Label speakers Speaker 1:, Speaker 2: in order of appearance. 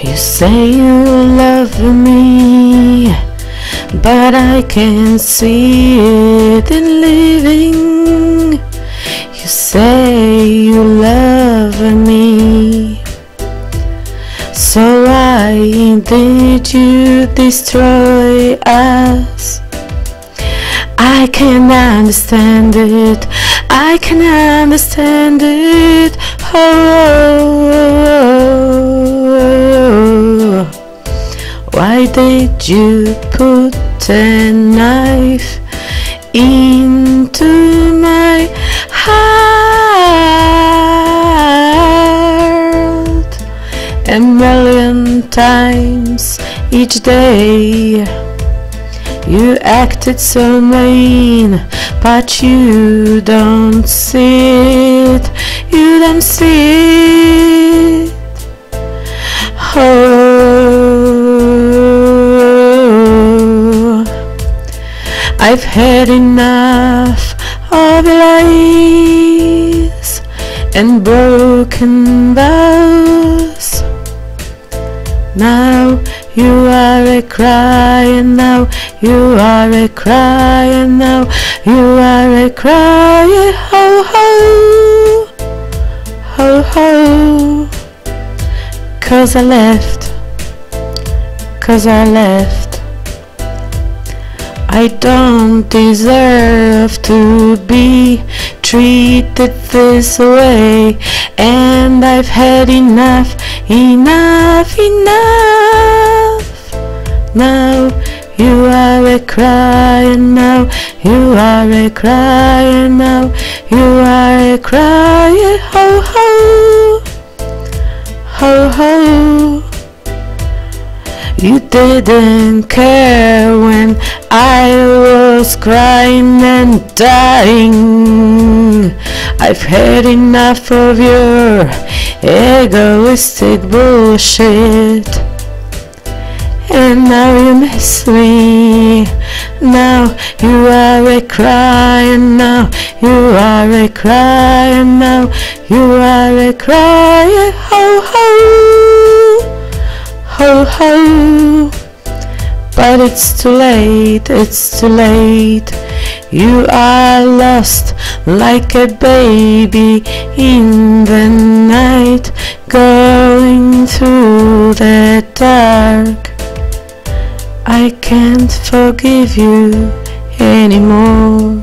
Speaker 1: You say you love me, but I can't see it in living. You say you love me, so why did you destroy us? I can understand it. I can understand it. Oh, why did you put a knife into my heart a million times each day? You acted so mean, but you don't see it. You don't see it. I've had enough of lies and broken vows. Now you are a crying now, you are a crying now, you are a crying ho ho, ho ho. Cause I left, cause I left. I don't deserve to be treated this way, and I've had enough, enough, enough. Now you are a crying now, you are a crying now, you are a crying ho ho, ho ho. You didn't care when I was crying and dying. I've had enough of your egoistic bullshit. And now you miss me. Now you are a crying now. You are a crying now. You are a crying But it's too late, it's too late. You are lost like a baby in the night, going through the dark. I can't forgive you anymore.